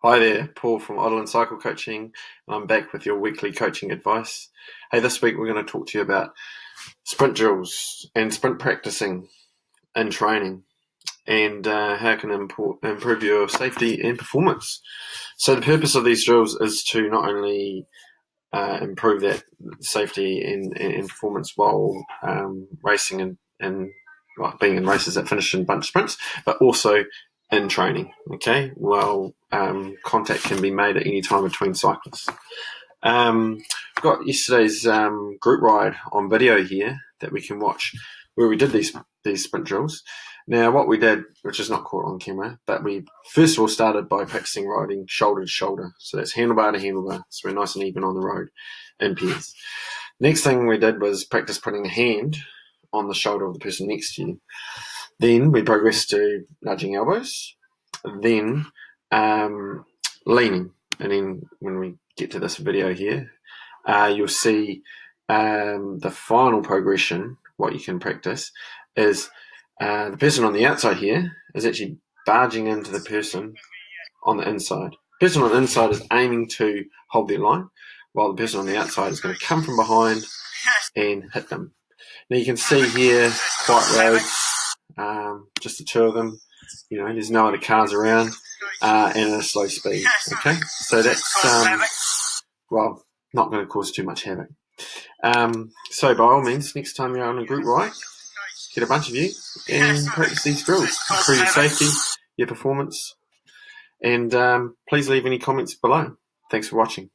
Hi there, Paul from Odlin Cycle Coaching, and I'm back with your weekly coaching advice. Hey, this week we're going to talk to you about sprint drills and sprint practicing and training and uh, how it can import, improve your safety and performance. So, the purpose of these drills is to not only uh, improve that safety and, and performance while um, racing and, and well, being in races that finish in bunch sprints, but also in training. Okay, well, um, contact can be made at any time between cyclists. Um, got yesterday's um, group ride on video here that we can watch, where we did these these sprint drills. Now, what we did, which is not caught on camera, but we first of all started by practicing riding shoulder to shoulder. So that's handlebar to handlebar, so we're nice and even on the road in pairs. Next thing we did was practice putting a hand on the shoulder of the person next to you. Then we progress to nudging elbows, then um, leaning. And then when we get to this video here, uh, you'll see um, the final progression, what you can practice, is uh, the person on the outside here is actually barging into the person on the inside. The person on the inside is aiming to hold their line, while the person on the outside is going to come from behind and hit them. Now you can see here, white roads, um, just the two of them. You know, there's no other cars around, uh, and at a slow speed. Okay, so that's um, well, not going to cause too much havoc. Um, so by all means, next time you're on a group ride, get a bunch of you and practice these drills, improve your safety, your performance, and um, please leave any comments below. Thanks for watching.